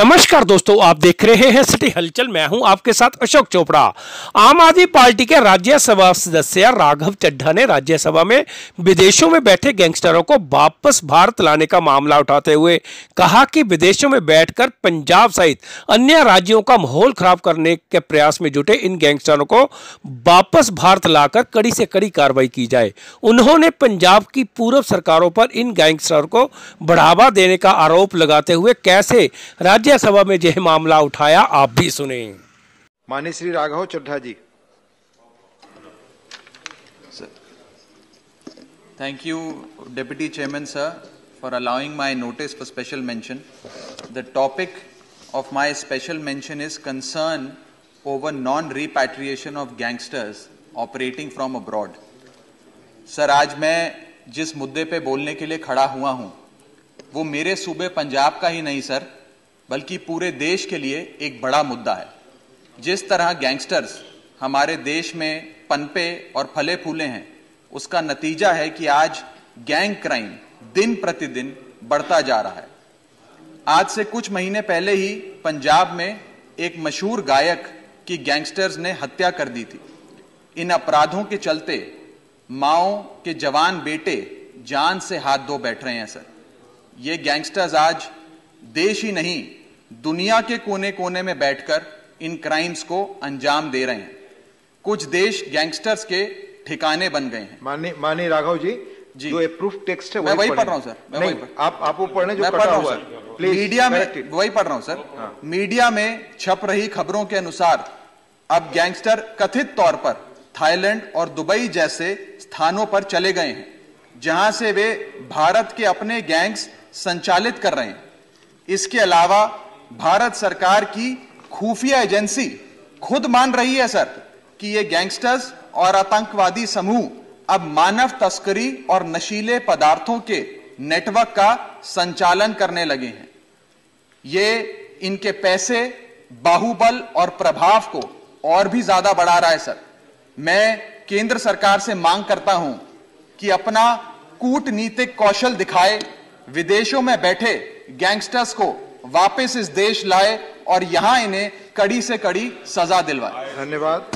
नमस्कार दोस्तों, आप देख रहे हैं सिटी हलचल। मैं हूँ आपके साथ अशोक चोपड़ा। आम आदमी पार्टी के राज्यसभा सदस्य राघव चड्ढा ने राज्यसभा में विदेशों में बैठे गैंगस्टरों को वापस भारत लाने का मामला उठाते हुए कहा कि विदेशों में बैठकर पंजाब सहित अन्य राज्यों का माहौल खराब करने के प्रयास में जुटे इन गैंगस्टरों को वापस भारत लाकर कड़ी से कड़ी कार्रवाई की जाए। उन्होंने पंजाब की पूर्व सरकारों पर इन गैंगस्टर को बढ़ावा देने का आरोप लगाते हुए कैसे राज्यसभा में यह मामला उठाया आप भी सुने। माने Shri Raghav Chadha ji. Thank you deputy chairman sir for allowing my notice for special mention the topic of my special mention is concern over non repatriation of gangsters operating from abroad sir आज मैं जिस मुद्दे पर बोलने के लिए खड़ा हुआ हूँ वो मेरे सूबे पंजाब का ही नहीं सर बल्कि पूरे देश के लिए एक बड़ा मुद्दा है। जिस तरह गैंगस्टर्स हमारे देश में पनपे और फले फूले हैं, उसका नतीजा है कि आज गैंग क्राइम दिन प्रतिदिन बढ़ता जा रहा है। आज से कुछ महीने पहले ही पंजाब में एक मशहूर गायक की गैंगस्टर्स ने हत्या कर दी थी। इन अपराधों के चलते माओ के जवान बेटे जान से हाथ धो बैठ रहे हैं, सर। ये गैंगस्टर्स आज देश ही नहीं दुनिया के कोने कोने में बैठकर इन क्राइम्स को अंजाम दे रहे हैं। कुछ देश गैंगस्टर्स के ठिकाने बन गए हैं। माननीय माननीय राघव जी जी। जो अप्रूव टेक्स्ट है मैं वही पढ़ रहा हूँ सर, मैं वही आप आप वो पढ़ने जो मैं पढ़ रहा हूँ सर। मीडिया में वही पढ़ रहा हूँ सर। मीडिया में छप रही खबरों के अनुसार अब गैंगस्टर कथित तौर पर थाईलैंड और दुबई जैसे स्थानों पर चले गए हैं जहाँ से वे भारत के अपने गैंग्स संचालित कर रहे हैं। इसके अलावा भारत सरकार की खुफिया एजेंसी खुद मान रही है, सर, कि ये गैंगस्टर्स और आतंकवादी समूह अब मानव तस्करी और नशीले पदार्थों के नेटवर्क का संचालन करने लगे हैं। ये इनके पैसे, बाहुबल और प्रभाव को और भी ज़्यादा बढ़ा रहा है, सर। मैं केंद्र सरकार से मांग करता हूँ कि अपना कूटनीतिक कौशल दिखाए, विदेशों में बैठे गैंगस्टर्स को वापस इस देश लाए और यहाँ इन्हें कड़ी से कड़ी सजा दिलवाए धन्यवाद।